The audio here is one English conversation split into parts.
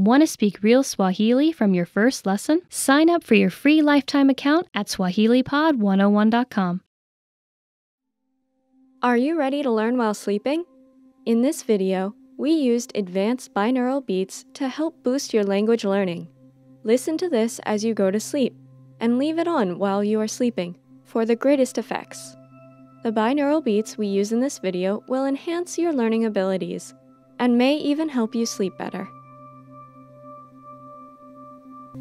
Want to speak real Swahili from your first lesson? Sign up for your free lifetime account at SwahiliPod101.com. Are you ready to learn while sleeping? In this video, we used advanced binaural beats to help boost your language learning. Listen to this as you go to sleep, and leave it on while you are sleeping for the greatest effects. The binaural beats we use in this video will enhance your learning abilities and may even help you sleep better.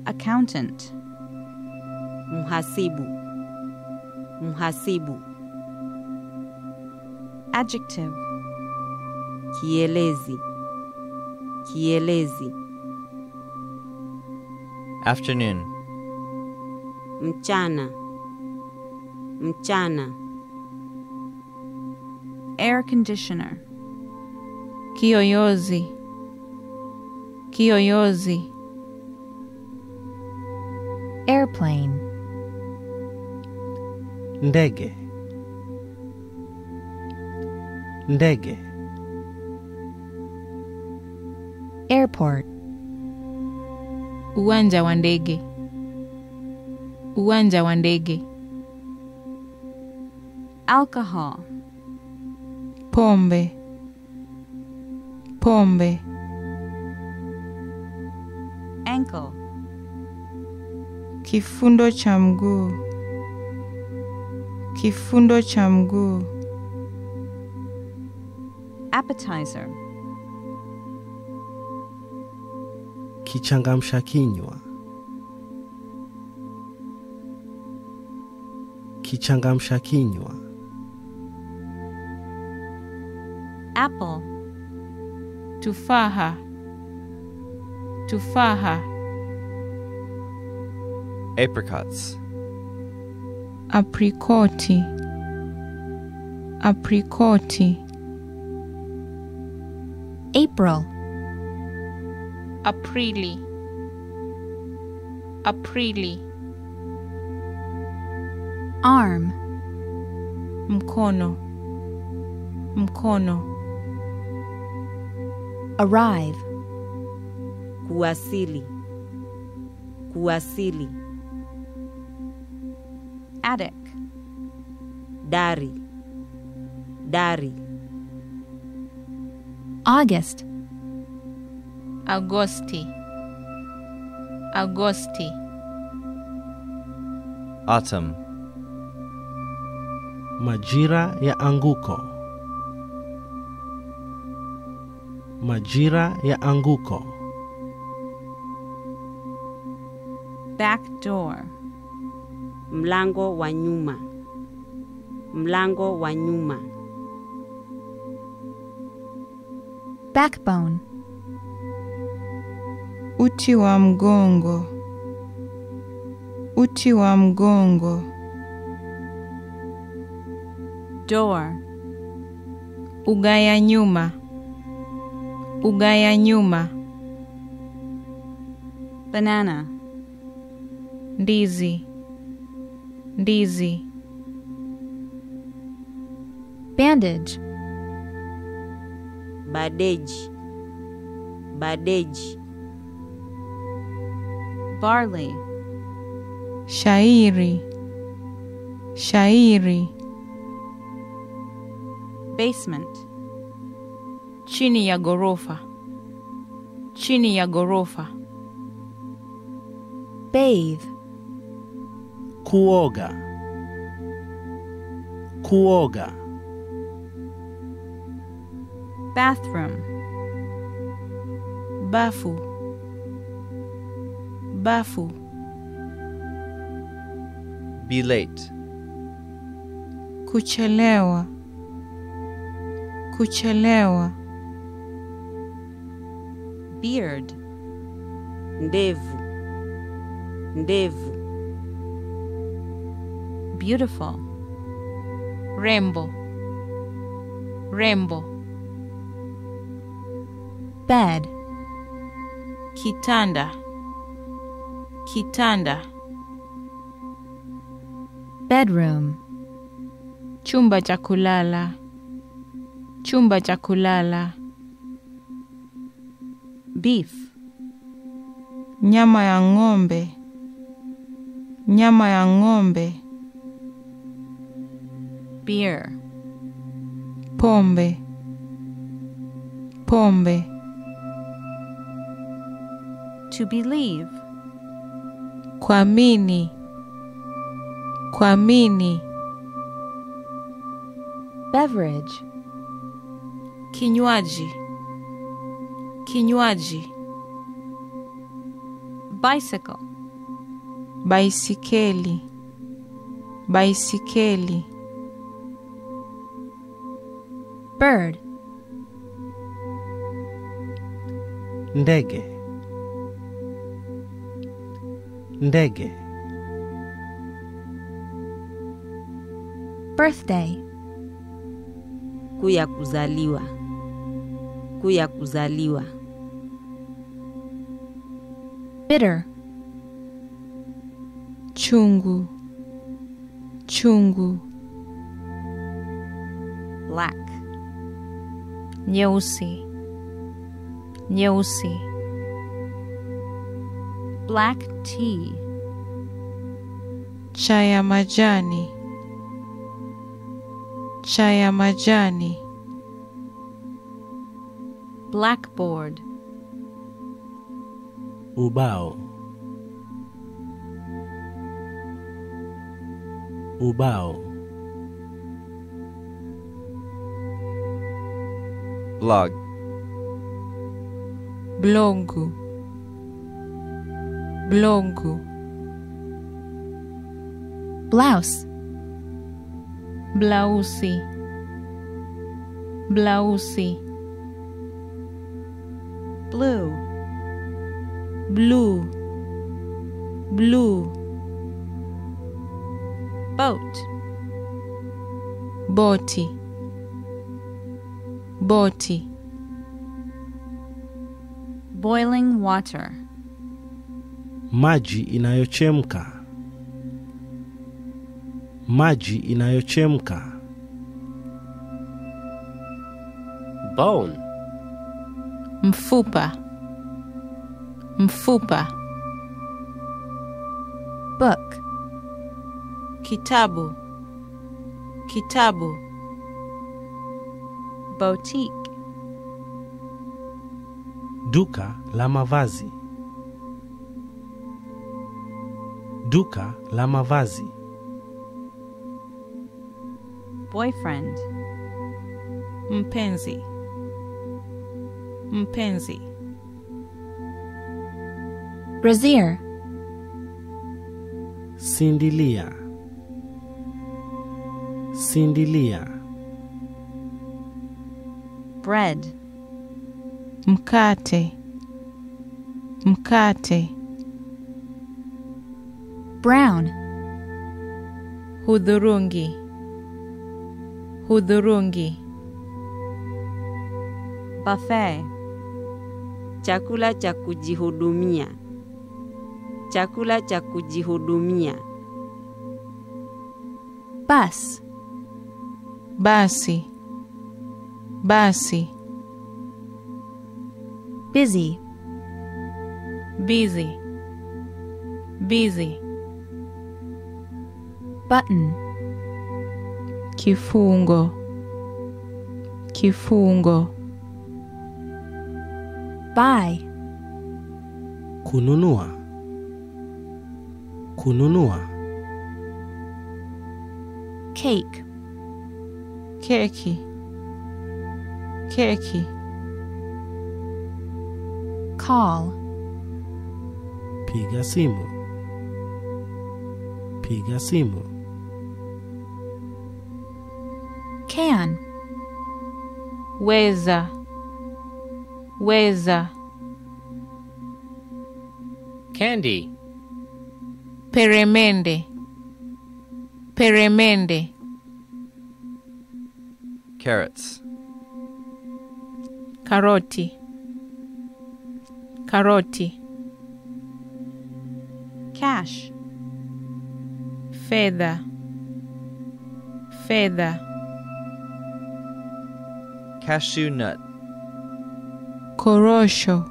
Accountant. Muhasibu. Muhasibu. Adjective. Kielezi. Kielezi. Afternoon. mchana. Mchana. Air conditioner. Kiyoyozi. Kiyoyozi airplane. Ndege. Ndege. Airport. Uwanja wa ndege. Uwanja wa ndege. Alcohol. Pombe. Pombe. Ankle kifundo cha mguu. Kifundo cha mguu. Appetizer. Kichangamsha kinywa. Kichangamsha kinywa. Apple. Tufaha. Tufaha Apricots. apricoti, apricoti. april. Aprili. Aprili. Arm. Mkono. Mkono. Arrive. Kuwasili. Kuwasili attic. Dari. Dari. August. Agosti. Agosti. Autumn. majira ya anguko. Majira ya anguko. Back door mlango wa nyuma. Mlango wa nyuma. Backbone. Uti wa mgongo. Uti wa mgongo. Door. Ugaya nyuma. Ugaya nyuma. Banana. Ndizi ndizi. Bandage. Badeji badeji barley. Shairi. Shairi. Basement. Chini ya gorofa. Chini ya gorofa. Bathe kuoga. Kuoga. Bathroom. Bafu. Bafu. Be late. kuchelewa. Kuchelewa. Beard. Ndevu. Ndevu beautiful. Rembo rembo bed. Kitanda. Kitanda. Bedroom. Chumba cha kulala. Chumba cha kulala. Beef. Nyama ya ng'ombe. Nyama ya ng'ombe. Beer, Pombe. Pombe. to believe, Kuamini. Kuamini. beverage, Kinywaji. Kinywaji. bicycle, Baisikeli. Baisikeli. Bird, ndege ndege birthday, Siku ya kuzaliwa. Siku ya kuzaliwa. bitter, Chungu. Chungu. black, nyeusi, nyeusi, black tea, Chai ya majani. Chai ya majani. blackboard, ubao. Ubao blog, Blogu. Blogu. blouse, Blausi. Blausi. blue, Blue. Blue. boat, Boti. Boti. boiling water, maji inayochemka maji inayochemka bone, Mfupa. Mfupa. book, Kitabu. Kitabu. Boutique, duka la mavazi. Duka la mavazi. Boyfriend, Mpenzi. Mpenzi. brazier, sindilia. Sindilia bread, Mkate. Mkate. brown, Hudhurungi. Hudhurungi. buffet, Chakula cha kujihudumia. Chakula cha kujihudumia. bus, Basi. Basi. busy, Busy. Busy. button, Kifungo. Kifungo. buy, kununua kununua cake, Keki. Keki. call, piga simu piga simu can, Weza. Weza. candy, Peremende. Peremende. carrots, Karoti. Karoti. cash, Fedha. Fedha. cashew nut, Korosho.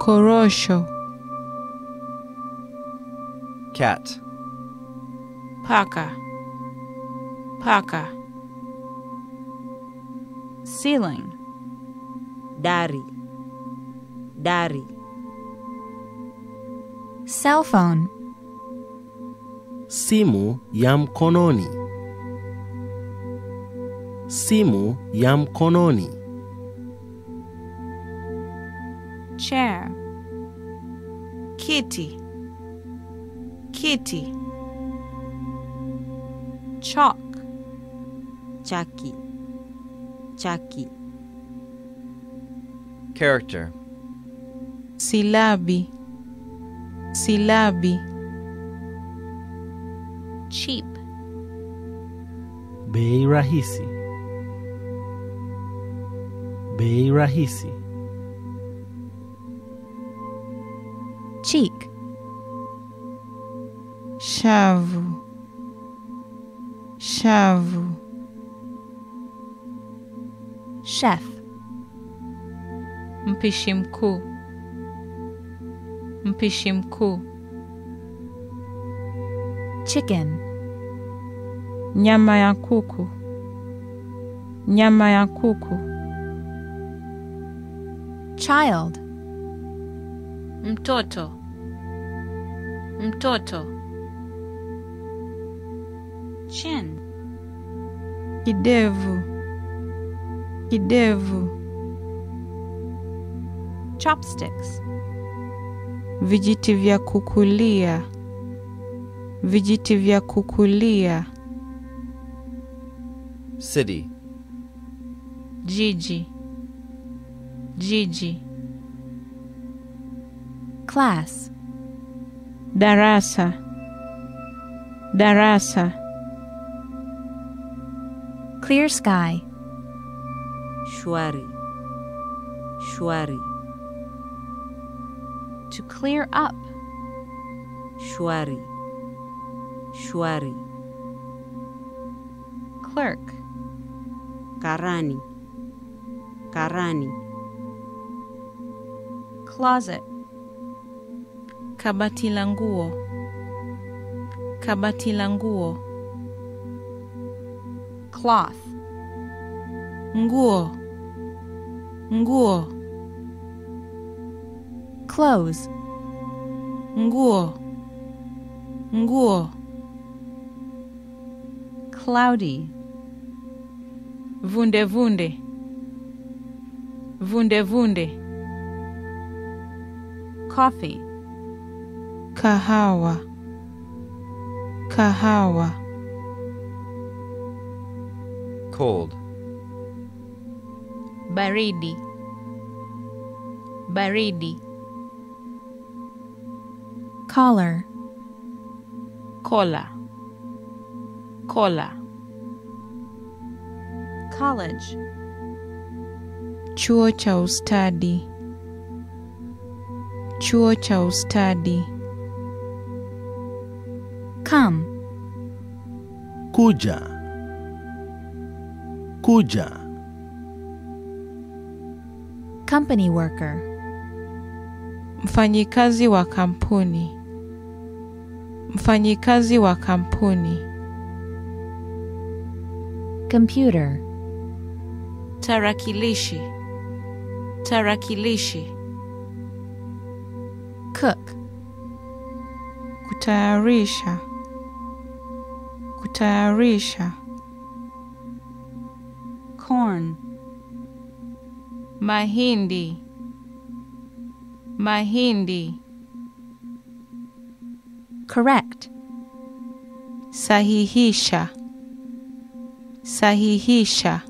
Korosho. Cat. Paka. Paka. Ceiling. Dari, dari, Cell phone. Simu ya mkononi. Simu ya mkononi. Chair. Kitty. Kiti. Chalk. chaki, chaki, Character. Silabi. Silabi. Cheap. Bei rahisi. Bei rahisi. Cheek. Shavu. Shavu. Chef. Mpishi mkuu. Mpishi mkuu. Chicken. Nyama ya kuku. Nyama ya kuku. Child. Mtoto. Mtoto. Chin. Kidevu. Kidevu. Chopsticks. Vijiti vya kukulia. Vijiti vya kukulia. City. Jiji. Jiji. Class. Darasa. Darasa. Clear sky. shwari, shwari, To clear up. shwari, shwari, Clerk. karani, karani, Closet. Kabati la nguo. Kabati la nguo. Cloth. Nguo. Nguo. Clothes. Nguo. Nguo. Cloudy. Vunde vunde. Vunde vunde. Coffee. Kahawa. Kahawa. Cold. Baridi. Baridi. Collar. Kola. Kola. College. Chuo cha ustadi. Chuo cha ustadi. Come. Kuja. Kuja. Company worker. Mfanyikazi wa kampuni. Mfanyikazi wa kampuni. Computer. Tarakilishi. Tarakilishi. Cook. Kutayarisha. Kutayarisha. Corn. Mahindi. Mahindi. Correct. Sahihisha. Sahihisha.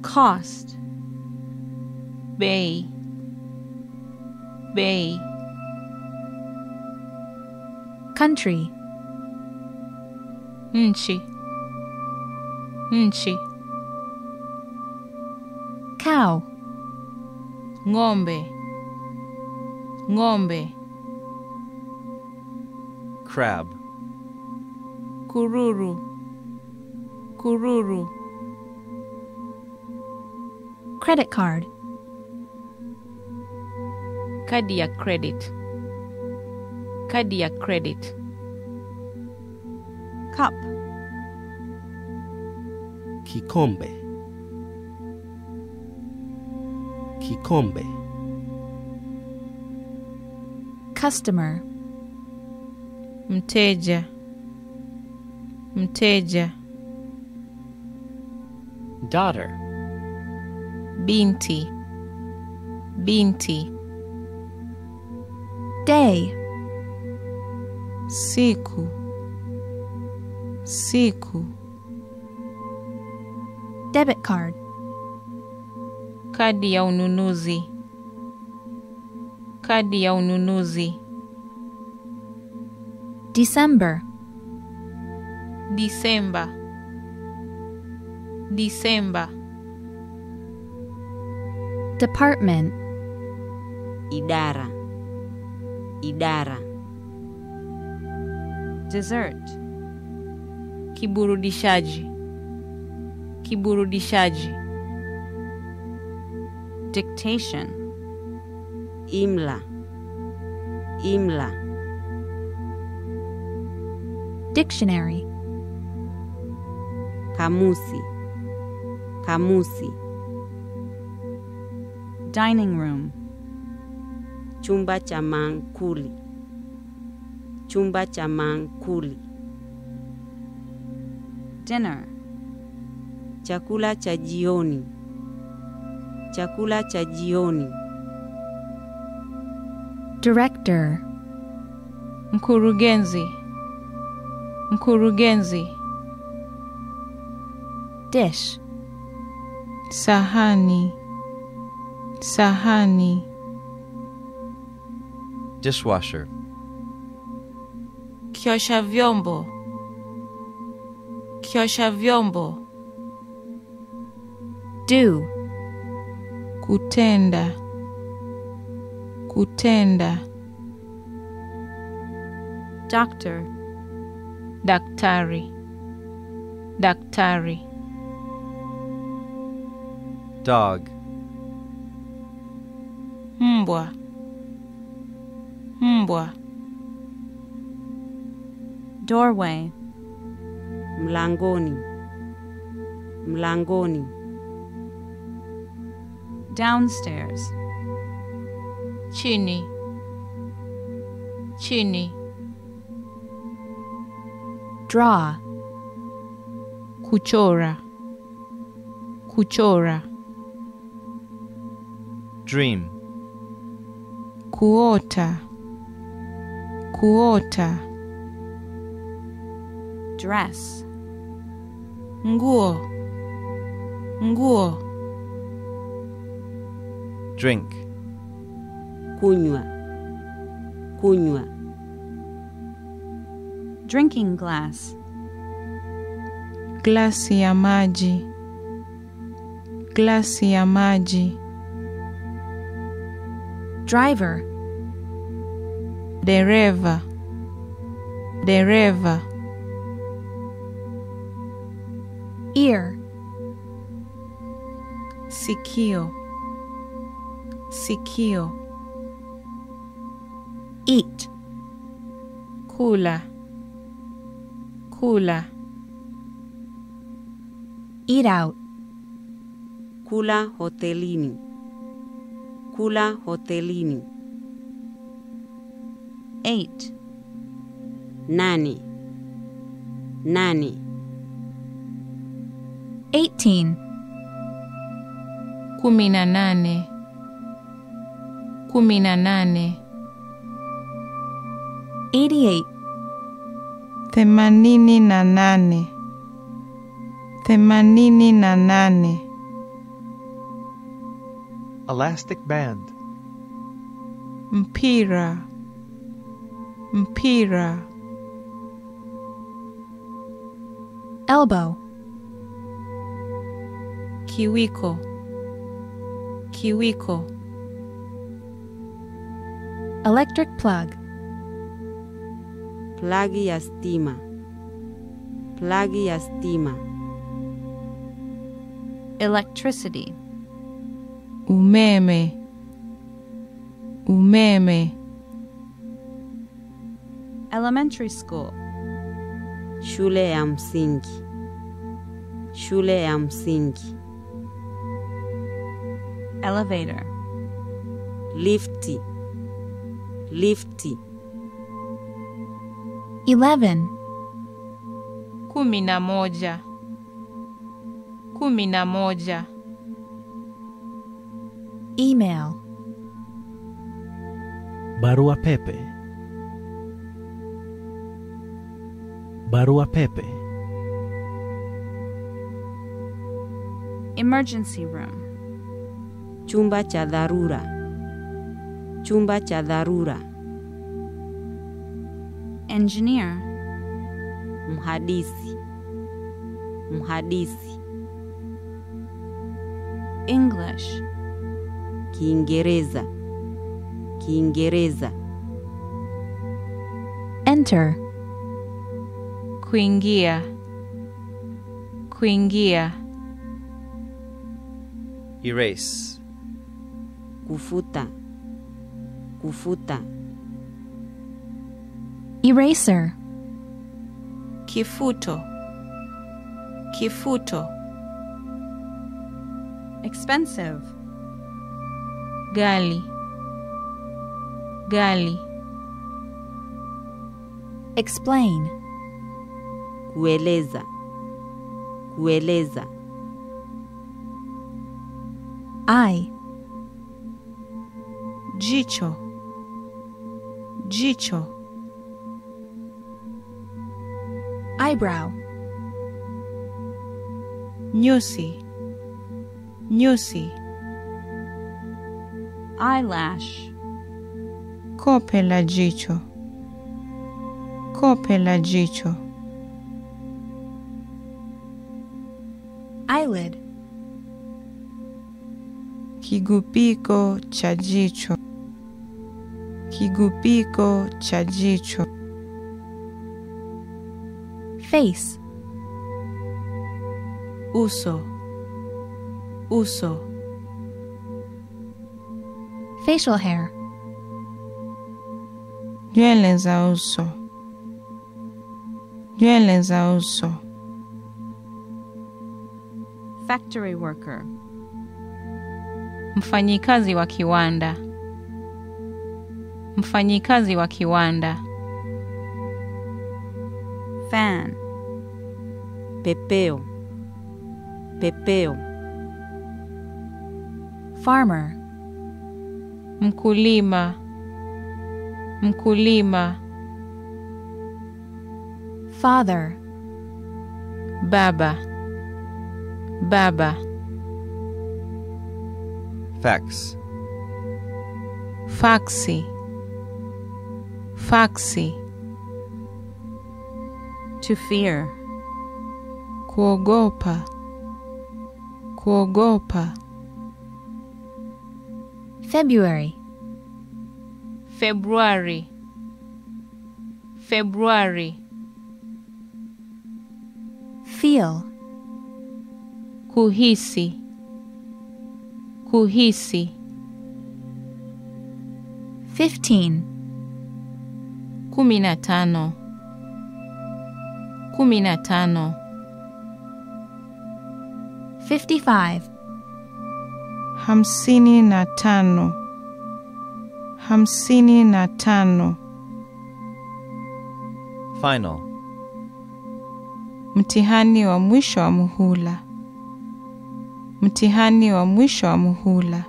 Cost. Bei. Bei. Country. Nchi. Nchi. Cow. Ng'ombe. Ng'ombe. Crab. Kururu. Kururu. Credit card. Kadi ya credit. Kadi ya credit. cup, Kikombe. Kikombe. Customer. Mteja. Mteja. Daughter. Binti. Binti. Day. Siku. Siku. Debit card. Kadi ya ununuzi. Kadi ya ununuzi. December. December. Disemba. Department. idara, idara, Dessert. Kiburudishaji. Kiburudishaji. Dictation. imla, imla, Dictionary. kamusi, kamusi, Dining room. chumba cha mankuli, chumba cha mankuli, Dinner. chakula cha jioni, chakula cha jioni, Director. Mkurugenzi. Mkurugenzi. Dish. Sahani. Sahani. Dishwasher. Kiosha vyombo. Kiosha vyombo. Do. Kutenda. Kutenda. Doctor. Daktari. Daktari. Dog. Mbwa. Mbwa. Doorway. mlangoni, mlangoni, Downstairs. Chini. Chini. Draw. Kuchora. Kuchora. Dream. Kuota. Kuota. Dress. Nguo. Nguo. Drink. kunywa, kunywa, Drinking glass. Glasi ya maji. Glasi ya maji. Driver. Dereva. Dereva. Ear. Sikio. Sikio. Eat. Kula. Kula. Eat out. kula hotelini, kula hotelini, Eight. Nani. Nani. Eighteen. Kumi na nane. Kumi na nane. Eighty-eight. Themanini na nane. Themanini na nane. Elastic band. Mpira. Mpira. Elbow. Kiwiko. Kiwiko. Electric plug. Plagi plagiastima. stima, plagi ya stima, Electricity. Umeme. Umeme. Elementary school. Shule ya msingi. Shule ya msingi. Elevator. Lifti. Lifti. 11. Kumi na moja. Kumi na moja. Email. Barua pepe. Barua pepe. Emergency room. Chumba cha dharura. Chumba cha dharura. Engineer. Mhadisi. Mhadisi. English. Kiingereza. Kiingereza. Enter. Kuingia. Kuingia. Erase. Kufuta. Kufuta. Eraser. Kifuto. Kifuto. Expensive. Gali. Gali. Explain. Kueleza. Kueleza. Eye. Jicho. Jicho. Eyebrow. Nyusi. Nyusi. Eyelash. Kope la jicho. Kope la jicho. Eyelid. Kigupiko cha jicho. Kigupiko cha jicho. Face. Uso. Uso. Facial hair. Nywele za uso. Nywele za uso. Factory worker. Mfanyikazi wa kiwanda. Mfanyikazi wa kiwanda. Fan. Pepeo. Pepeo. Farmer. Mkulima. Mkulima. Father. Baba. Baba. Fax. Faxi. Faxi. To fear. Kuogopa. Kuogopa. February. February. February. Feel. Kuhisi. Kuhisi. 15. Kumi na tano. Kumi na tano. 55. Hamsini na tano. Hamsini na tano. Final. Mtihani wa mwisho wa muhula. Mtihani wa mwisho wa muhula.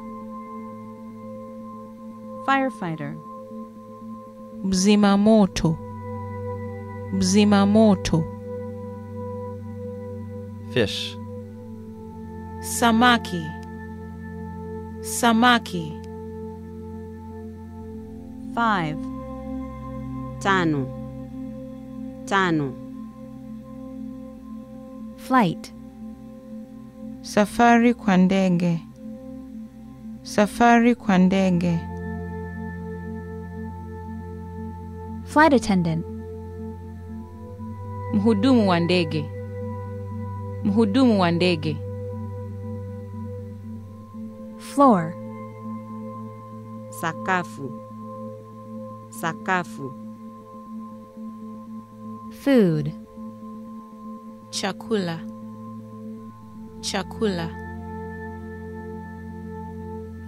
Firefighter. Mzima moto. Mzima moto. Fish. Samaki. Samaki. Five. Tano. Tano. Flight. Safari kwa ndege. Safari kwa ndege. Flight attendant. Mhudumu wa ndege. Mhudumu wa ndege. Floor. Sakafu. Sakafu. Food. chakula, chakula,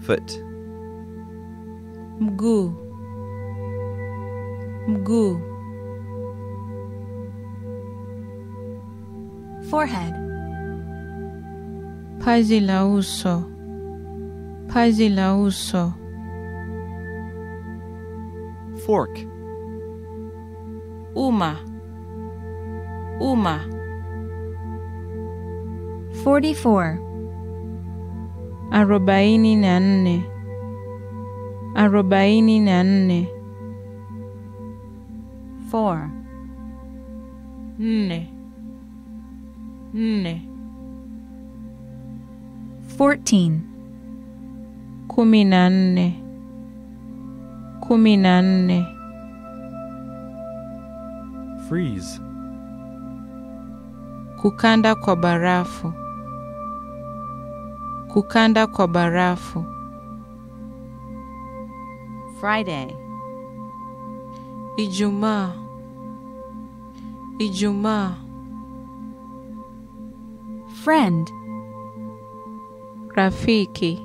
Foot. mguu, mguu, Forehead. paji la uso, paji la uso, Fork. uma, uma, 44. arobaini na nne, arobaini na nne, 4. nne, nne, 14. kumi na nne, kumi na nne, Freeze. kukanda kwa barafu, kukanda kwa barafu, Friday. Ijumaa, Ijumaa, Friend. rafiki,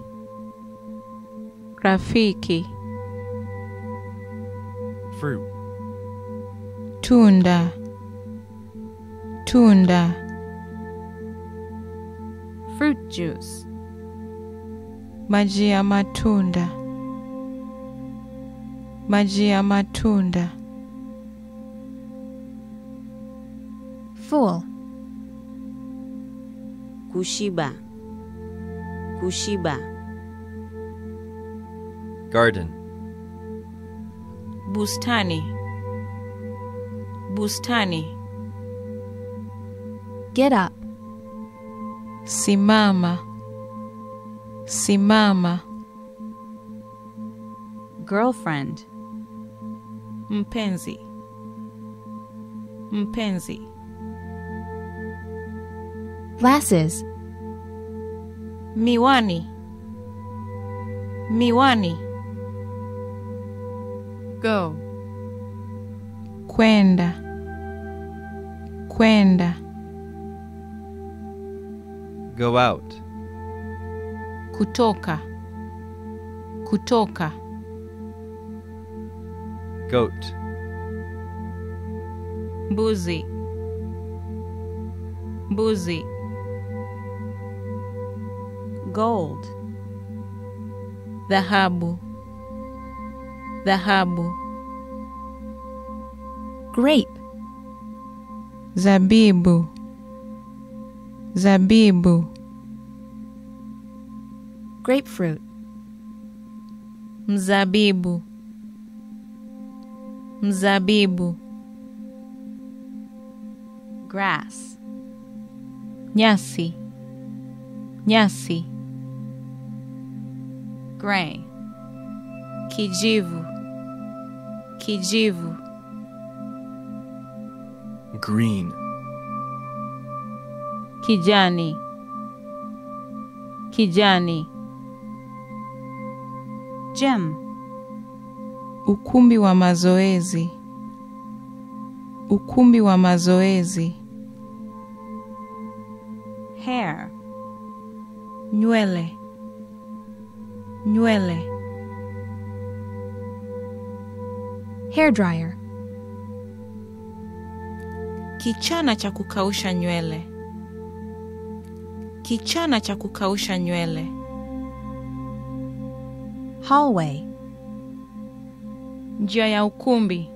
rafiki, Fruit. tunda, tunda, Fruit juice. maji ya matunda, maji ya matunda, Full. Kushiba, kushiba, Garden. bustani, bustani, Get up. simama, simama, Girlfriend. mpenzi, mpenzi, Glasses. miwani, miwani, Go. kwenda, kwenda, Go out. kutoka, kutoka, Goat. mbuzi, mbuzi, Gold. dhahabu, dhahabu, Grape. zabibu, zabibu, Grapefruit. mzabibu, mzabibu, Grass. nyasi, nyasi, Gray. kijivu, kijivu, Green. kijani, kijani, Gym. ukumbi wa mazoezi, ukumbi wa mazoezi, Hair. nywele, nywele, Hair dryer. kichana cha kukausha nywele, kichana cha kukausha nywele, Hallway. njia ya ukumbi,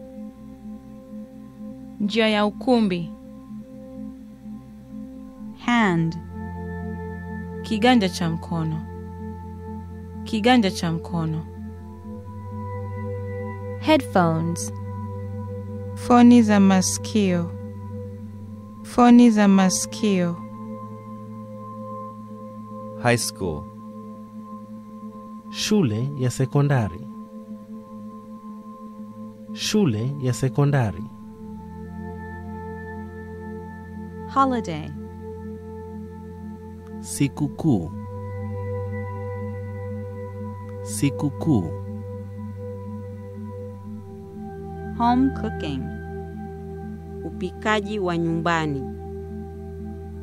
njia ya ukumbi, Hand. kiganja cha mkono, kiganja cha mkono, Headphones. foni za masikio, foni za masikio, High school. Shule ya sekondari. Shule ya sekondari. Holiday. Sikukuu. Sikukuu. Home cooking. Upikaji wa nyumbani.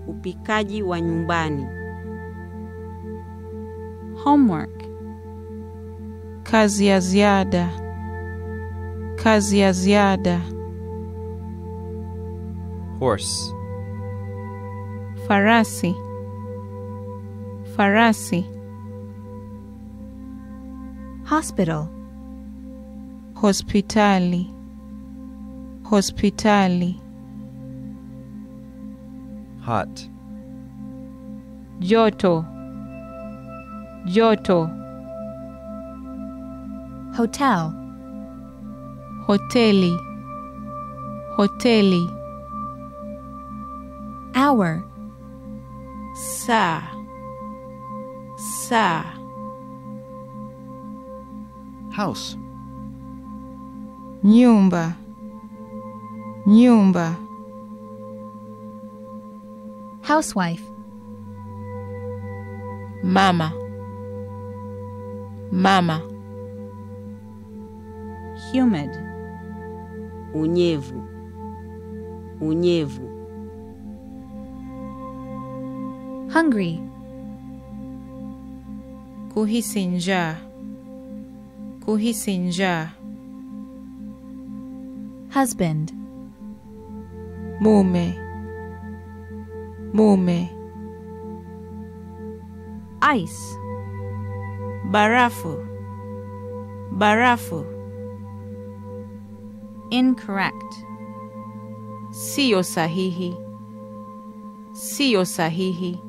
Upikaji wa nyumbani. Homework. Kazi ya ziada. Kazi ya ziada. Horse. Farasi. Farasi. Hospital. Hospitali. Hospitali. Hot. Joto. Joto. Hotel. Hoteli. Hoteli. Hour. Sa. Saa. House. Nyumba. Nyumba. Housewife. Mama. Mama. Humid. Unyevu. Unyevu. Hungry. Kuhisi njaa. Kuhisi njaa. Husband. Mume. Mume. Ice. Barafu. Barafu. Incorrect. Sio sahihi. Sio sahihi.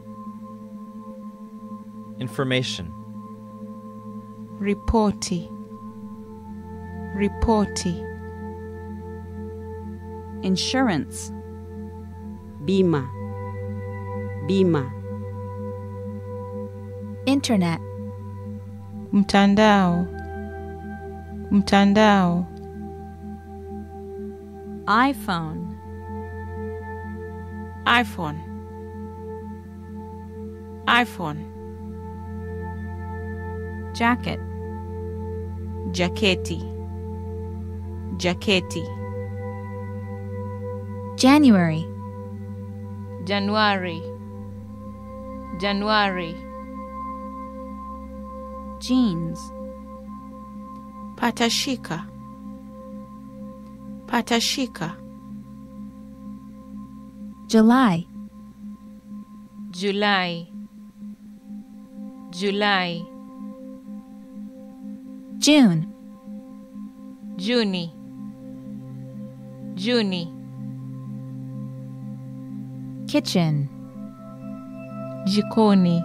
Information. Ripoti. Ripoti. Insurance. Bima. Bima. Internet. Mtandao. Mtandao. iPhone. iPhone. iPhone. Jacket. Jaketi. Jaketi. January. January. January. Jeans. Patashika. Patashika. July. Julai. Julai. June. Juni. Juni. Kitchen. Jikoni.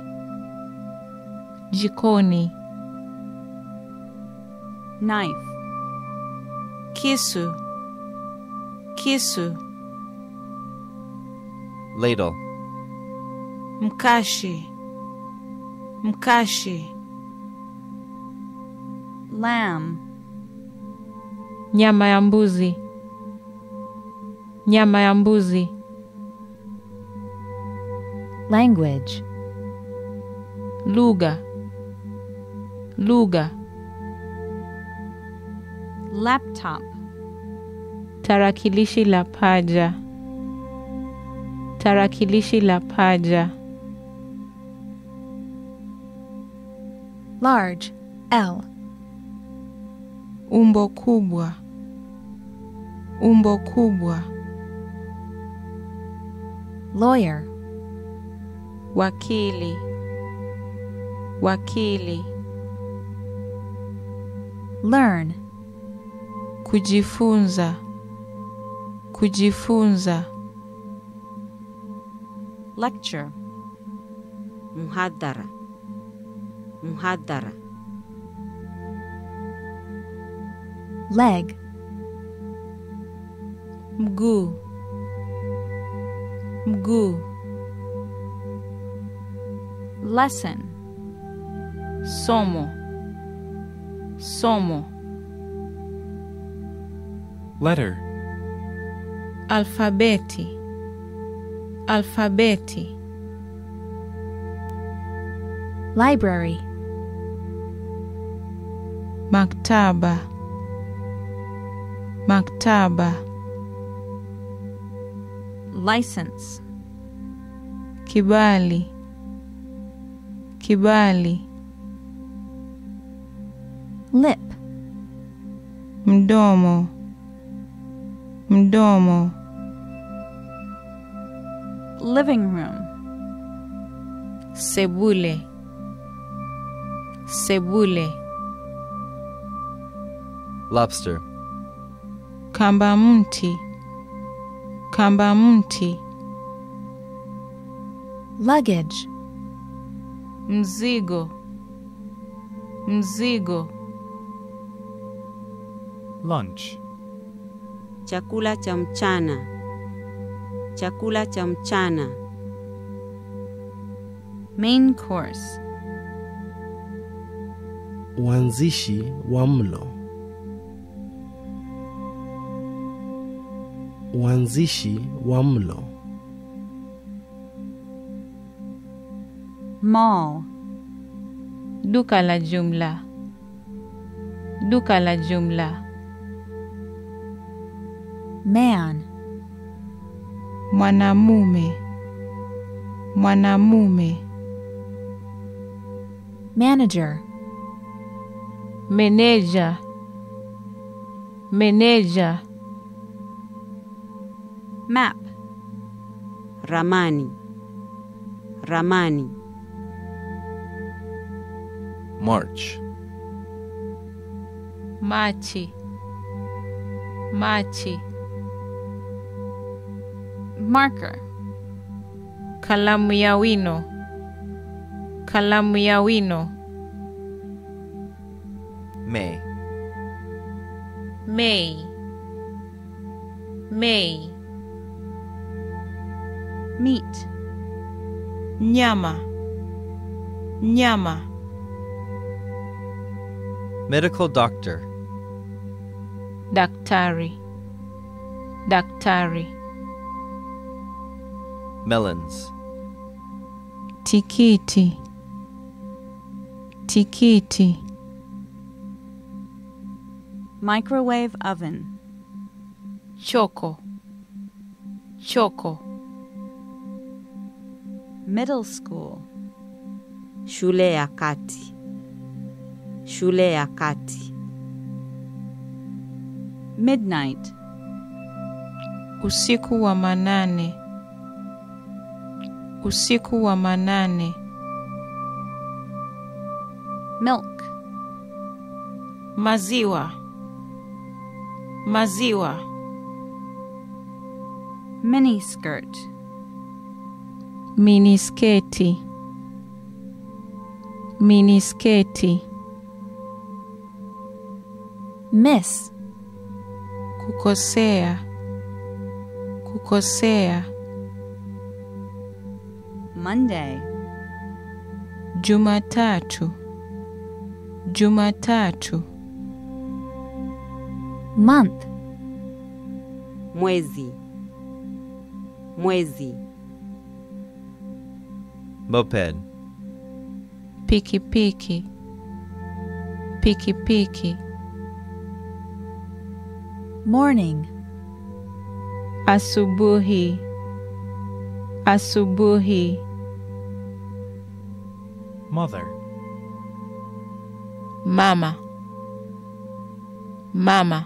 Jikoni. Knife. Kisu. Kisu. Ladle. Mkashi. Mkashi. Lamb. Nyama ya mbuzi. Nyama ya mbuzi. Language. Lugha. Lugha. Laptop. Tarakilishi la paja. Tarakilishi la paja. Large. L. Umbo kubwa. Umbo kubwa. Lawyer. Wakili. Wakili. Learn. Kujifunza. Kujifunza. Lecture. Mhadhara. Mhadhara. Leg. Mguu. Mguu. Lesson. Somo. Somo. Letter. Alfabeti. Alfabeti. Library. Maktaba. Maktaba. License, kibali, kibali, lip, mdomo, mdomo, living room, sebule, sebule, lobster, kamba mti, kamba mti, luggage, mzigo, mzigo, Lunch. Chakula cha mchana. Chakula cha mchana. main course, Uanzishi wa mlo. Uanzishi wa mlo. mall, duka la jumla, duka la jumla, man, mwanamume, mwanamume, manager, meneja, meneja, map, Ramani. Ramani. March. machi, machi, marker, kalamu ya wino, kalamu ya wino, May, Mei, Mei, meat, nyama, nyama, medical doctor, daktari, daktari, melons, tikiti, tikiti, microwave oven, Choco. choko, middle school, Shule ya kati. Shule ya kati. midnight, usiku wa manane, usiku wa manane, milk, maziwa, maziwa, miniskirt, minisketi, minisketi, miss, kukosea, kukosea, Monday, Jumatatu, Jumatatu, month, Mwezi. Mwezi. Moped, pikipiki, pikipiki, morning, asubuhi, asubuhi, Mother. mama, mama,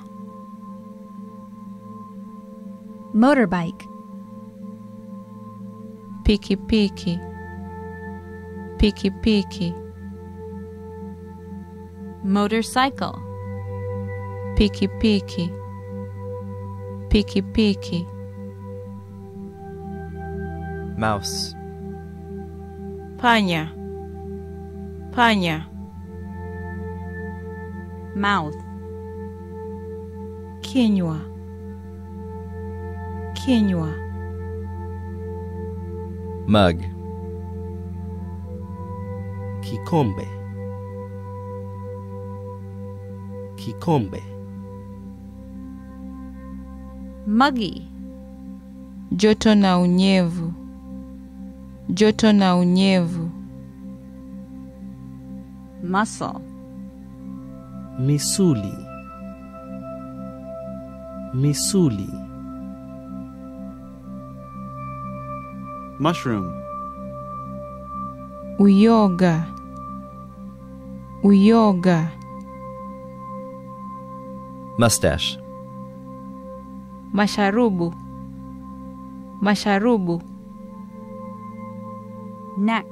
motorbike, pikipiki, pikipiki, motorcycle, pikipiki, pikipiki, mouse, panya, panya, mouth, kinywa, kinywa, mug, Kikombe. Kikombe. magi joto na unyevu, joto na unyevu, maso Misuli. Misuli. Mushroom. Uyoga. Uyoga. Mustache. Masharubu. Masharubu. Neck.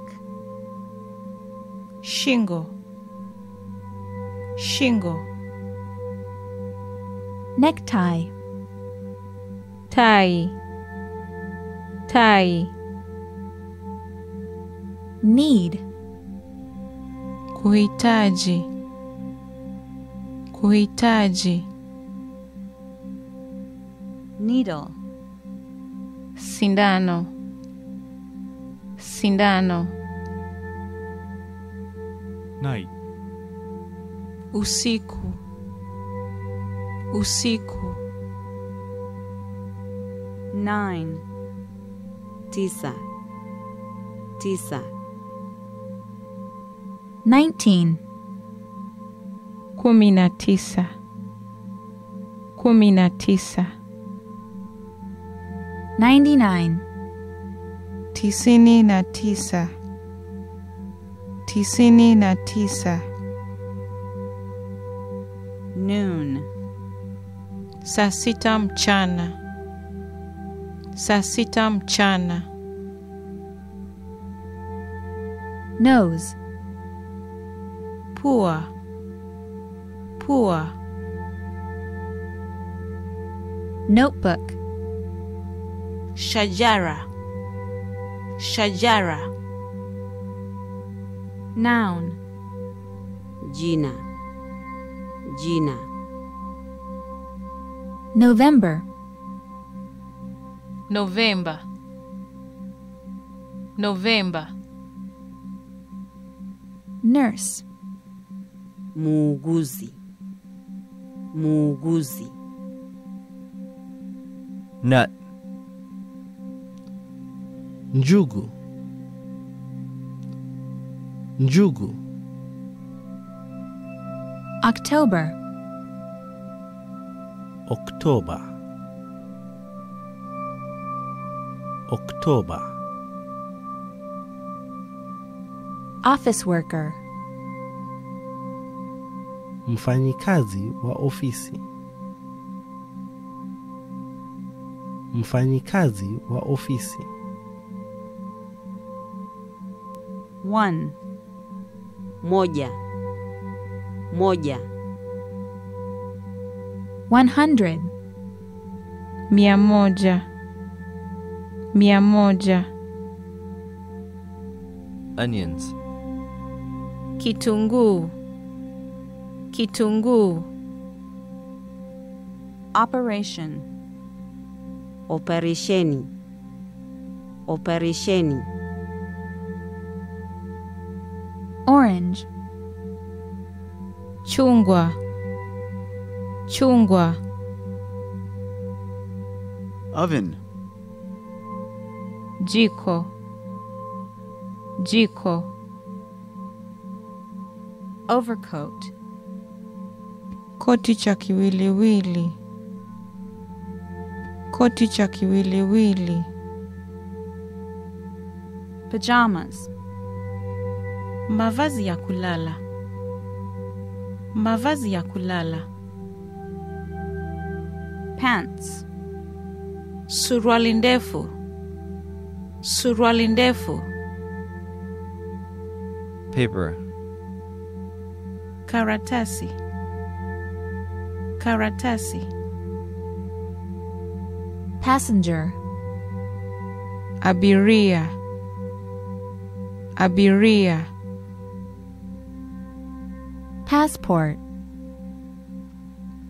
Shingo. Shingo. Necktie. Tai. Tai. Need. Kuhitaji. Kuhitaji. Needle. Sindano. Sindano. Night. Usiku. Usiku. Nine. tisa, tisa, Nineteen. Kumi na tisa. Kumi na tisa. Ninety-nine. Tisini na tisa. Tisini na tisa. Noon. Saa sita mchana. Saa sita mchana. Nose. Pua. Pua. Notebook. Shajara. Shajara. Noun. Jina Jina November. November November Nurse. Muuguzi, muuguzi, Nut. njugu, njugu, October. Oktoba, Oktoba, Office worker. Mfanyikazi wa ofisi, mfanyikazi wa ofisi, One. moja, moja, One hundred. Mia moja. Mia moja. Onions. Kitunguu. Kitunguu. Operation. operesheni, operesheni, Orange. Chungwa. Chungwa. Oven. Jiko. Jiko. Overcoat. Koti cha kiwiliwili. Koti cha kiwiliwili. Pajamas. Mavazi ya kulala. Mavazi ya kulala. Pants. Suruali ndefu. Suruali ndefu. Paper. Karatasi. Karatasi. Passenger. Abiria. Abiria. Passport.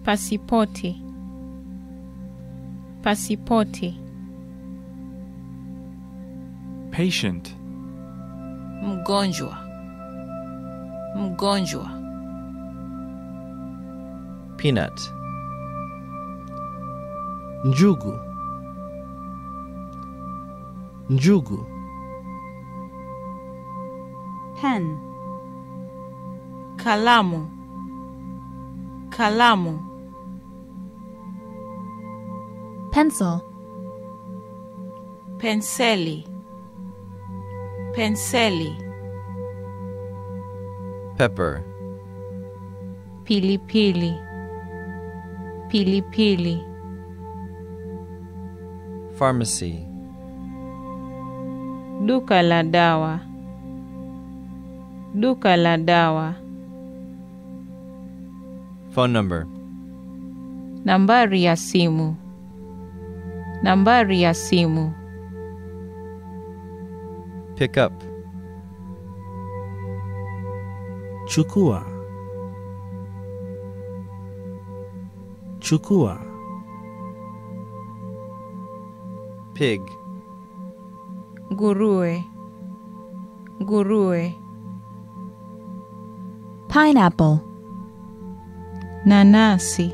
Pasipoti. Pasipoti. Patient. Mgonjwa. Mgonjwa. Peanut. njugu, njugu, Pen. Kalamu. Kalamu. Pencil. Penseli. penseli, Pepper. pilipili, pilipili, Pharmacy. duka la dawa, duka la dawa, Phone number. nambari ya simu, nambari ya simu, Pick up. chukua chukua Pig. Gurue. Gurue. Pineapple. nanasi,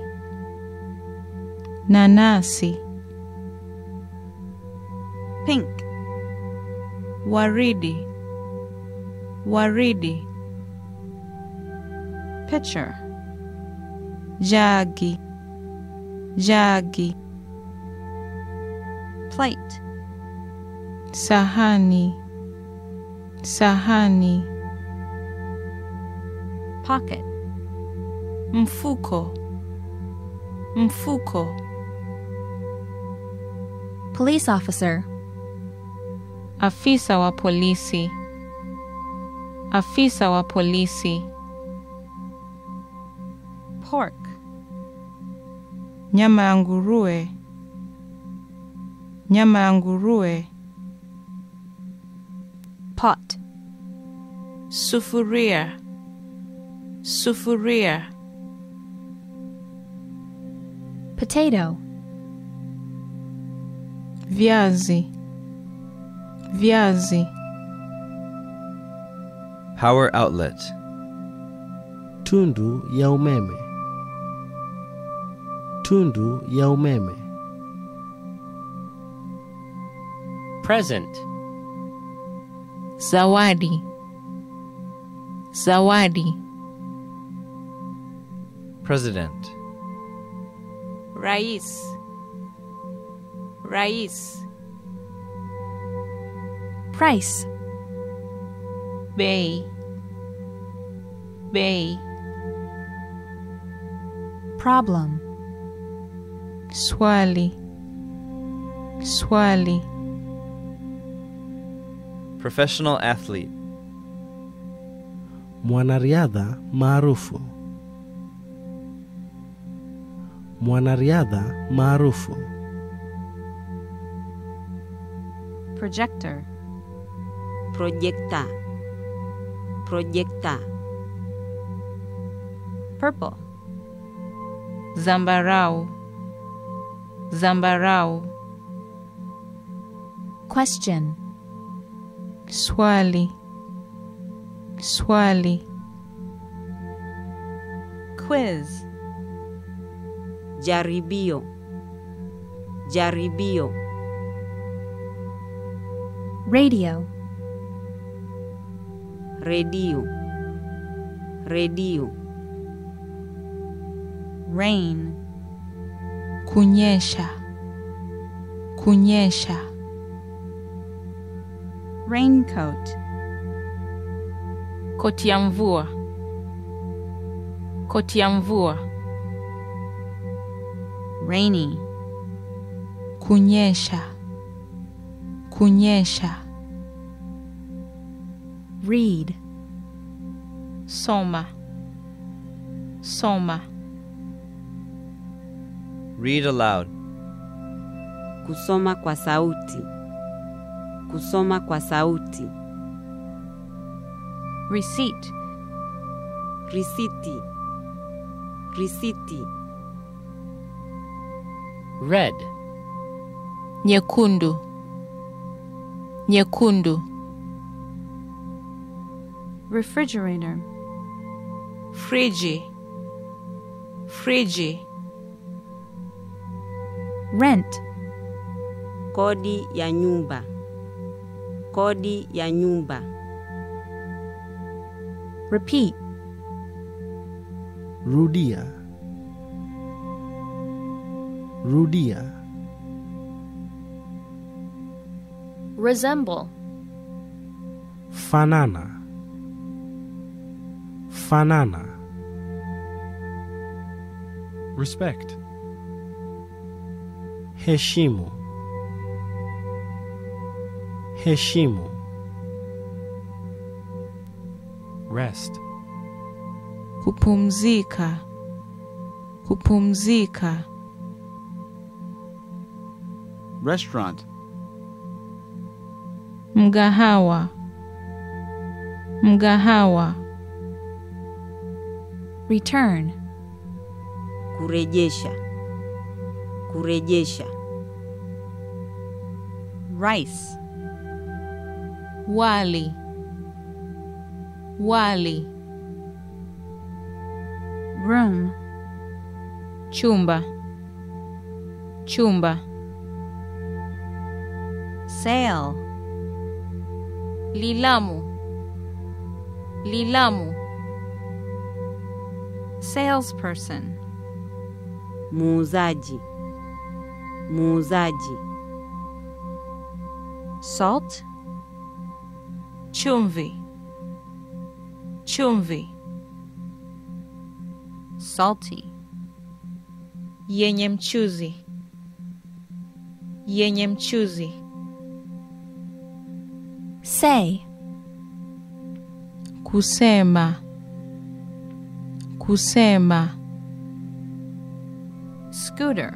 nanasi, Pink. waridi, waridi, Pitcher. jagi, jagi, Plate. sahani, sahani, Pocket. mfuko, mfuko, Police officer. afisa wa polisi, afisa wa polisi, Pork. Nyama ya nguruwe, nyama ya nguruwe, Pot. sufuria, sufuria, Potato. viazi, viazi, Power outlet. tundu ya umeme tundu ya umeme Present. zawadi, zawadi, President. rais, rais, Price. Bei. Bei. Problem. Swali, swali, Professional athlete. mwanariadha maarufu mwanariadha maarufu Projector. Proyecta. Proyecta. Purple. zambarau, zambarau, Question. swali, swali, Quiz. Jaribio. Jaribio. Radio. Radio. Radio. Rain. Kunyesha, kunyesha, Raincoat. koti ya mvua, koti ya mvua, Rainy. kunyesha, kunyesha, Read. soma, soma, Read aloud. Kusoma kwa sauti. Kusoma kwa sauti. Receipt. Risiti. Risiti. Red. nyekundu, nyekundu, Refrigerator. friji, friji, Rent. Kodi ya nyumba. Kodi ya nyumba. Repeat. rudia rudia Resemble. fanana fanana Respect. Heshimu. Heshimu. Rest. kupumzika. Kupumzika. Restaurant. mgahawa. Mgahawa. Return. kurejesha. Kurejesha Rice. wali wali Room. chumba chumba Sail. lilamu lilamu Salesperson. muuzaji muuzaji Salt. chumvi chumvi Salty. yenye mchuzi yenye mchuzi Say. kusema kusema Scooter.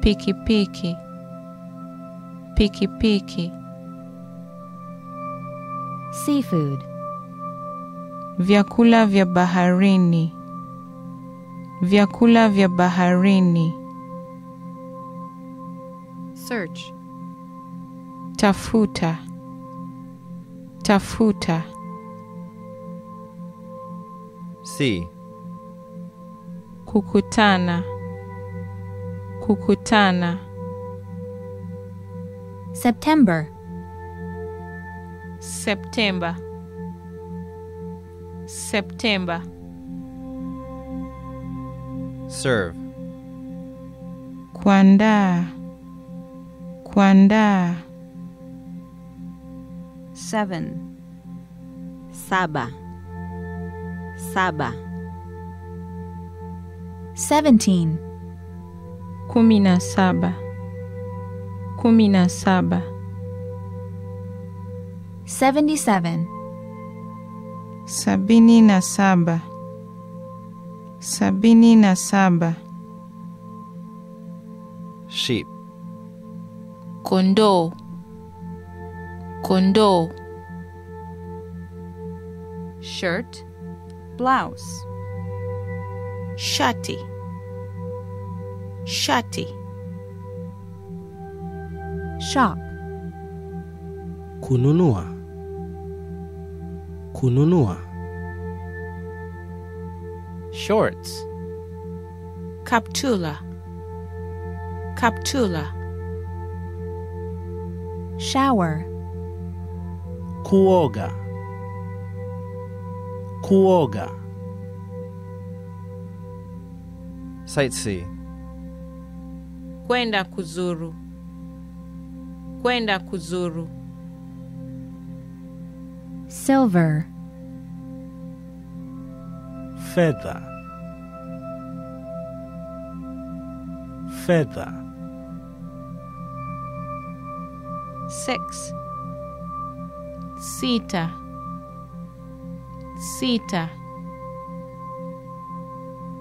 pikipiki pikipiki. Seafood. vyakula vya baharini. Vyakula vya baharini. Search. tafuta. Tafuta. See. kukutana. Kukutana September. September. September. Serve. kuandaa kuandaa Seven. saba saba Seventeen. kumi na saba kumi na saba Seventy-seven. sabini na saba sabini na saba Sheep. kondoo kondoo Shirt. Blouse. shati shati Shop. kununua kununua Shorts. kaptula kaptula Shower. kuoga kuoga Sightsee. kwenda kuzuru kwenda kuzuru. Silver. fedha fedha six. Sita. Sita.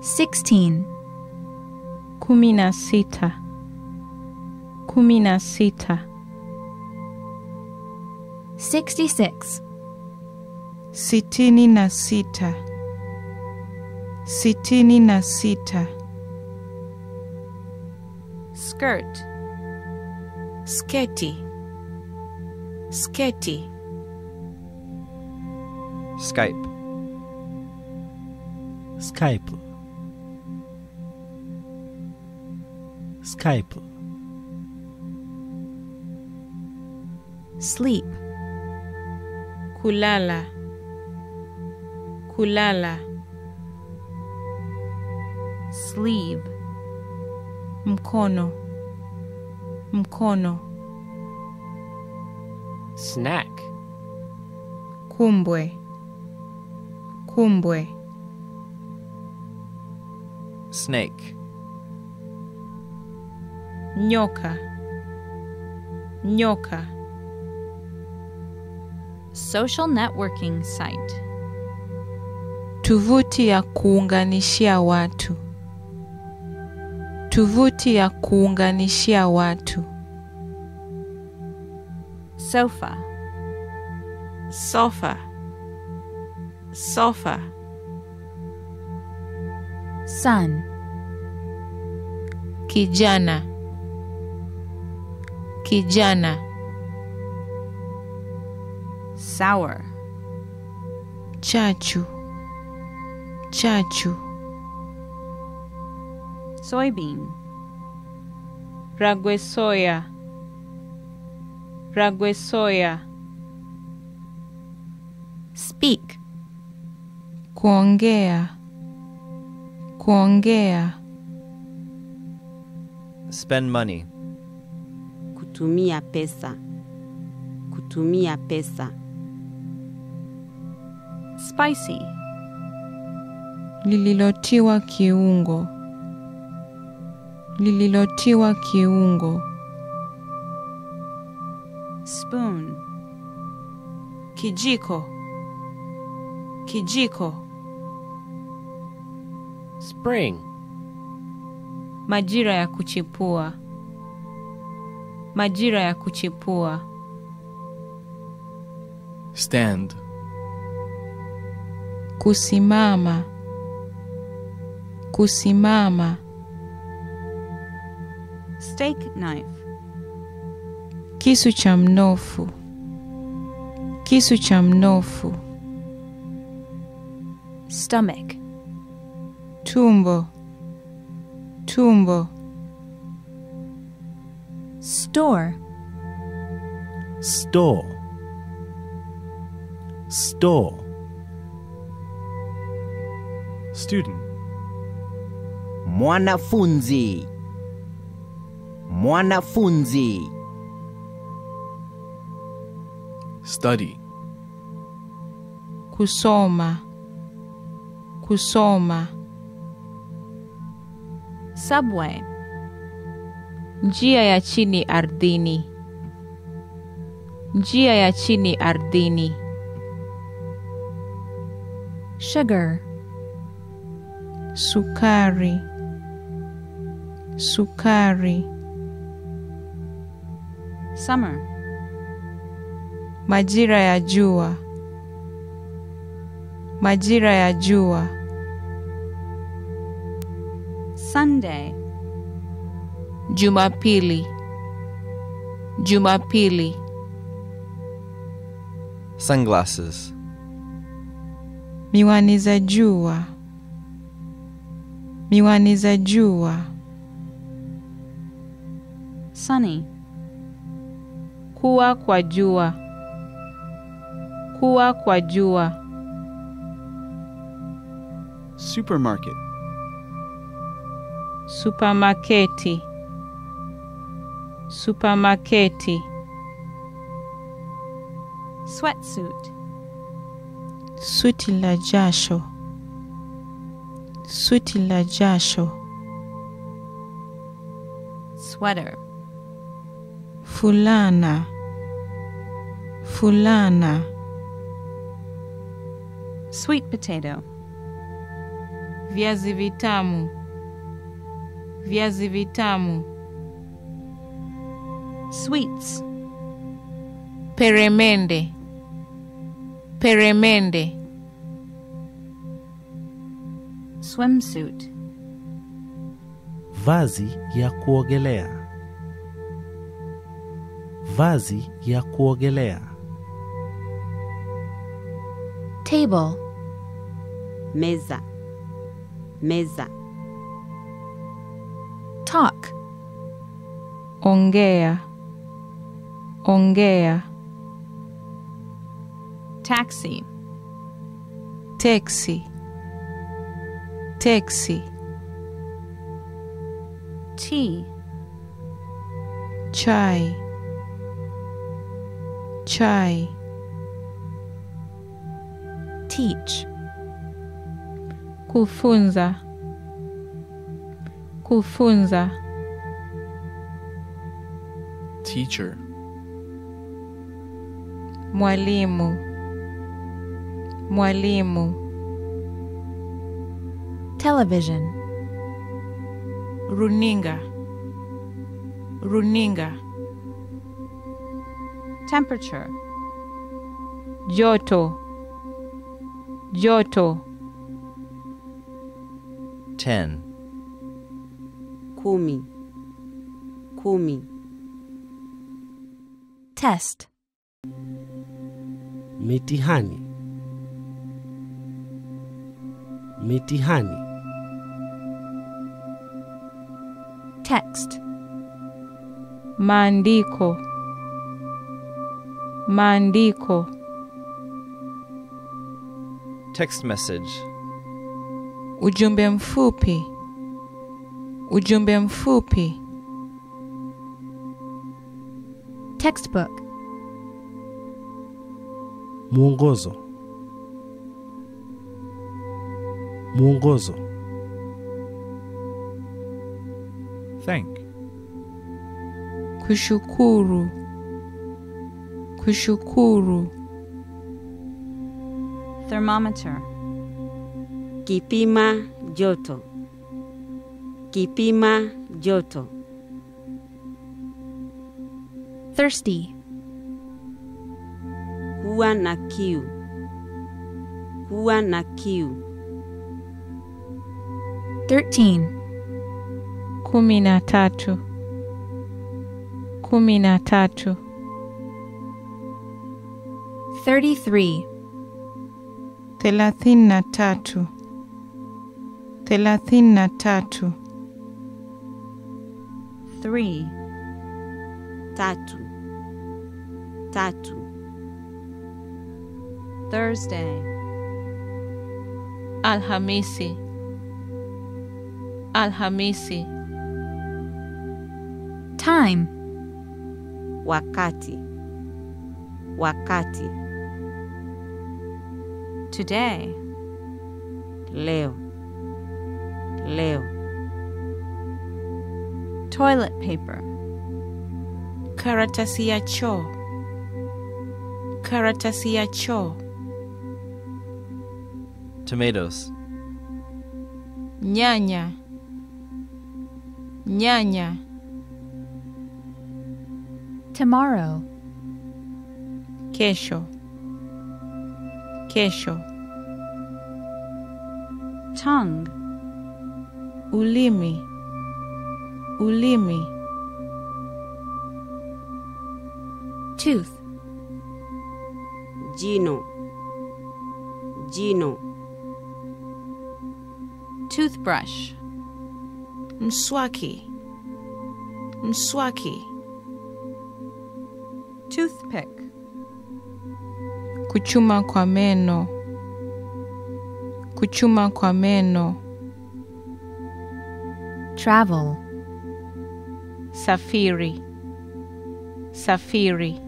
Sixteen. kumi na sita. Kumi na sita Sixty-six. sitini na sita sitini na sita Skirt. sketi sketi Skype. Skype. Skype. Sleep. Kulala. Kulala. Sleeve. mkono. Mkono. Snack. kumbwe. Kumbwe. Snake. nyoka. Nyoka Social networking site. Tuvuti ya kuunganishia watu. Tuvuti ya kuunganishia watu. Sofa. Sofa. Sofa. Sun. Kijana. Kijana. Sour. Chachu. Chachu. Soybean. Ragwe soya. Ragwe soya. Speak. Kuongea. Kuongea. Spend money. kutumia pesa, kutumia pesa, Spicy. Lililotiwa kiungo. Lililotiwa kiungo. Spoon. Kijiko. Kijiko. Spring. Majira ya kuchipua. Majira ya kuchipua. Stand. Kusimama. Kusimama. Steak knife. Kisu cha mnofu. Kisu cha mnofu. Stomach. Tumbo. Tumbo. Store. store, store, Student. Mwanafunzi. Mwanafunzi. Study. Kusoma. Kusoma. Subway. Njia ya chini ardhini. Njia ya chini ardhini. Sugar. Sukari. Sukari. Summer. Majira ya jua. Majira ya jua. Sunday. Jumapili. Jumapili. Sunglasses. Miwani za jua. Miwani za jua. Sunny. Kuwa kwa jua. Kuwa kwa jua. Supermarket. Supermarketi. Supermarketi. Sweatsuit. Suti la jasho. Suti la jasho. Sweater. Fulana. Fulana. Sweet potato. Viazi vitamu. Viazi vitamu. Sweets. Peremende. Peremende. Swimsuit. vazi ya kuogelea, vazi ya kuogelea, Table. meza, meza, Talk. Ongea. Ongea. Taxi. Teksi. Teksi. Tea. Chai. Chai. Teach. Kufunza. Kufunza. Teacher. Mwalimu. Mwalimu. Television. Runinga. Runinga. Temperature. Joto. Joto. 10. Kumi. Kumi. Test. Mitihani. Mitihani. Text. Maandiko. Maandiko. Text message. Ujumbe mfupi. Ujumbe mfupi. Textbook. Mwongozo. Mwongozo. Thank. Kushukuru. Kushukuru. Thermometer. Kipima joto. Kipima joto. Thirsty. Kuwa na kiu. Kuwa na kiu. 13. Kumi na tatu. Kumi na tatu. 33. Thelathini na tatu. Thelathini na tatu. 3. Tatu. Tatu. Thursday. Alhamisi. Alhamisi. Time. Wakati. Wakati. Today. Leo. Leo. Toilet paper. Karatasi ya choo. Karatasi ya choo. Tomatoes. Nyanya. Nyanya. Tomorrow. Kesho. Kesho. Tongue. Ulimi. Ulimi. Tooth. Jino. Jino. Toothbrush. Mswaki. Mswaki. Toothpick. Kuchuma kwa meno. Kuchuma kwa meno. Travel. Safiri. Safiri.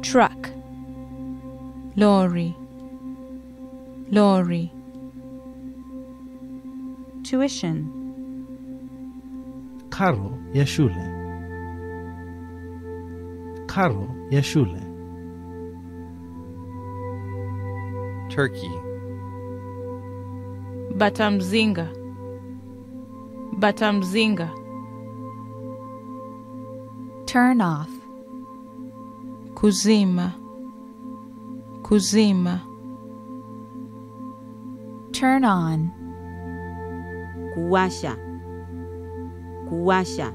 Truck. Lori. Lori. Tuition. Karo ya shule. Karo ya shule. Turkey. Bata mzinga. Bata mzinga. Turn off. Kuzima. Kuzima. Turn on. Kuwasha. Kuwasha.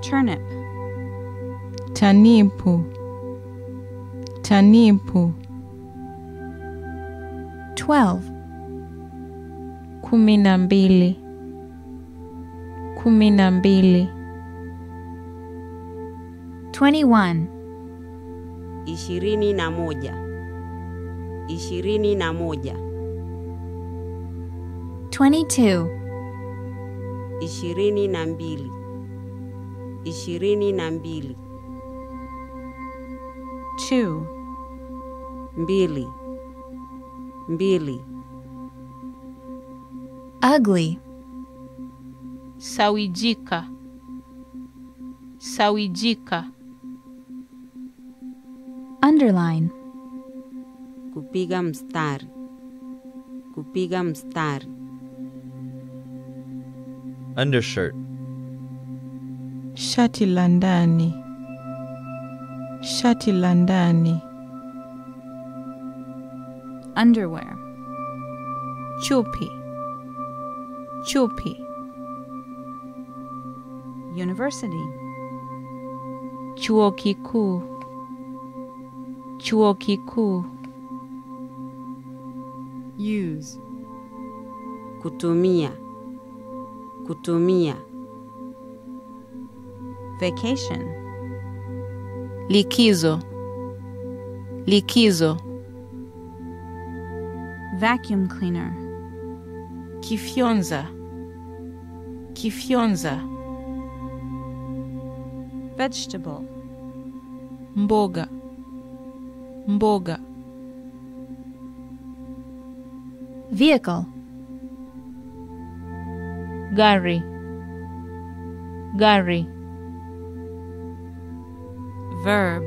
Turnip. Tanipu. Tanipu. 12. Kumi na mbili. Kumi na mbili. 21. Ishirini na moja. Ishirini na moja. 22. Ishirini na mbili. Ishirini na mbili. 2. mbili, mbili, ugly, sawijika, sawijika, underline, kupiga mstari, kupiga mstari, Undershirt. shati la ndani, shati la ndani, underwear, chupi, chupi, university, chuo kikuu, chuo kikuu, use, kutumia, kutumia, vacation, likizo, likizo, vacuum cleaner, kifyonza, kifyonza, vegetable, mboga, mboga, vehicle, gari, gari, verb,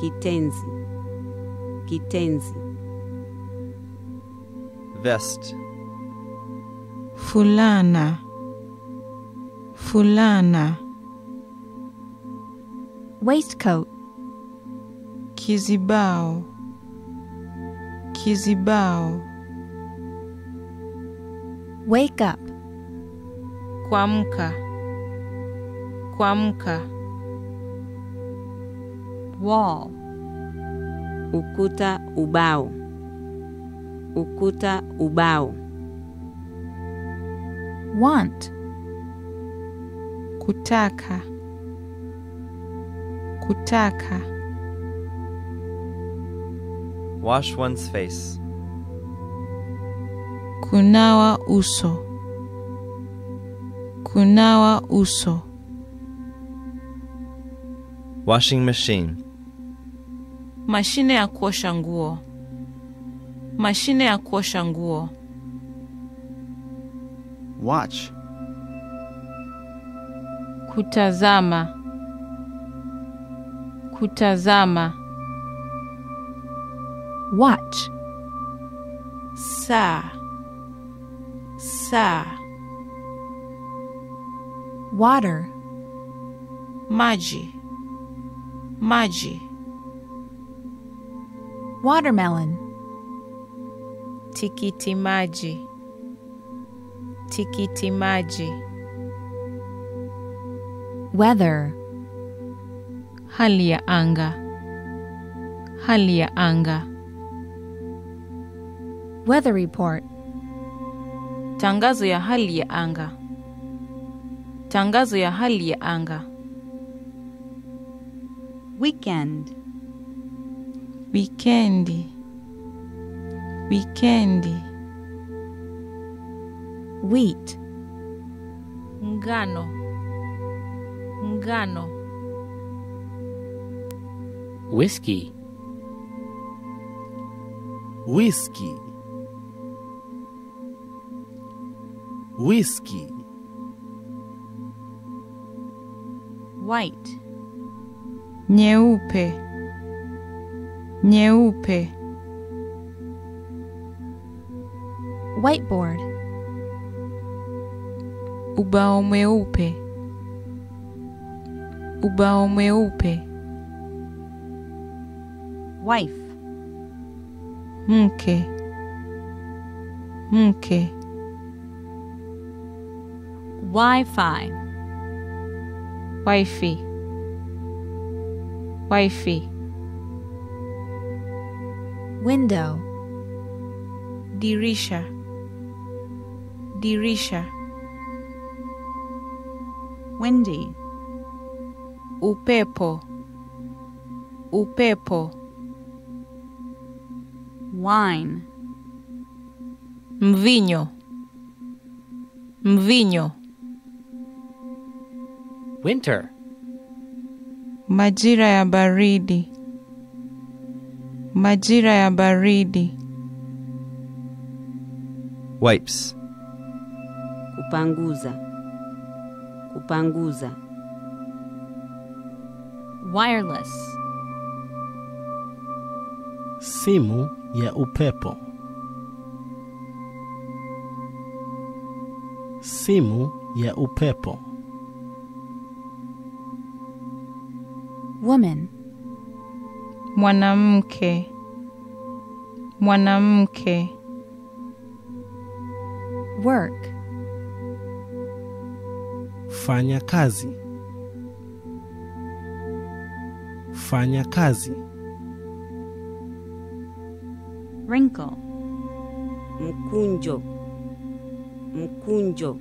kitenzi, kitenzi, Vest. fulana, fulana, waistcoat, kizibao, kizibao, wake up, kuamka, kuamka, wall, ukuta, ubao, ukuta, ubao, want, kutaka, kutaka, Wash one's face. kunawa uso, kunawa uso, Washing machine. Mashine ya kuosha nguo, mashine ya kuosha nguo, Watch. kutazama, kutazama, watch, saa, saa, water, maji, maji, watermelon, tikiti maji, tikiti maji, weather, hali ya anga, hali ya anga, weather report, tangazo ya hali ya anga, tangazo ya hali ya anga, weekend, wikendi, wikendi, wheat, ngano, ngano, Whiskey. Whiskey. Whiskey. white, nyeupe, nyeupe, whiteboard, ubao mweupe, ubao mweupe, wife, mke, mke, Wi-Fi, wifi, wifi, window, dirisha, dirisha, windy, upepo, upepo, wine, mvinyo, mvinyo, Winter. majira ya baridi, Majira ya baridi. Wipes. Kupanguza. Kupanguza. Wireless. Simu ya upepo. Simu ya upepo. Woman. Mwanamke. Mwanamke. Work. Fanya kazi. Fanya kazi. Wrinkle. Mkunjo. Mkunjo.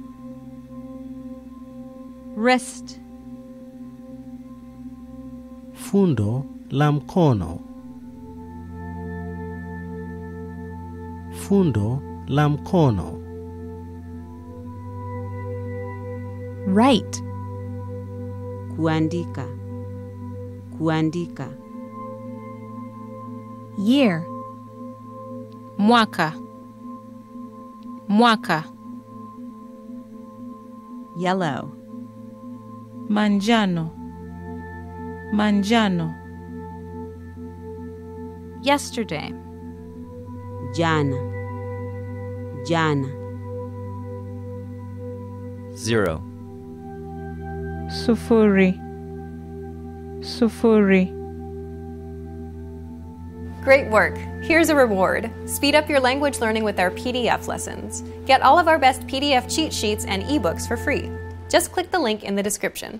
Wrist. Fundo la mkono. Fundo la mkono. Write. Kuandika. Kuandika. Year. Mwaka. Mwaka. Yellow. Manjano. Manjano. Yesterday. Jana. Jana. Zero. Sufuri. Sufuri. Great work! Here's a reward. Speed up your language learning with our PDF lessons. Get all of our best PDF cheat sheets and ebooks for free. Just click the link in the description.